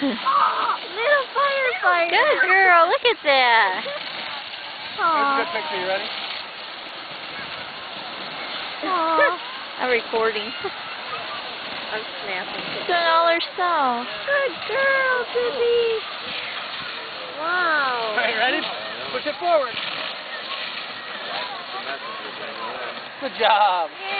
Little firefighter. Good girl. Look at that. Here's a good picture. You ready? Aw. I'm recording. I'm snapping. Doing all herself. Good girl, Zippy. Wow. All right, ready? Push it forward. Good job. Yeah.